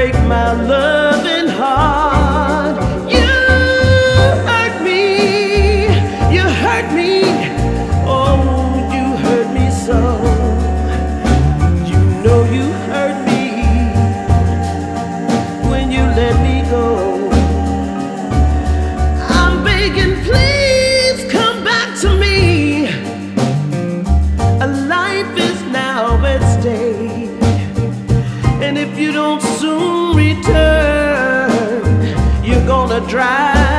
break my loving heart. Soon return, you're gonna drive